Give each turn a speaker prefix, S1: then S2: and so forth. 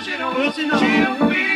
S1: push it